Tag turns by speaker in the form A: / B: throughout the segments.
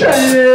A: Thank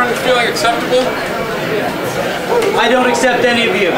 A: everyone feeling acceptable?
B: I don't accept any of you.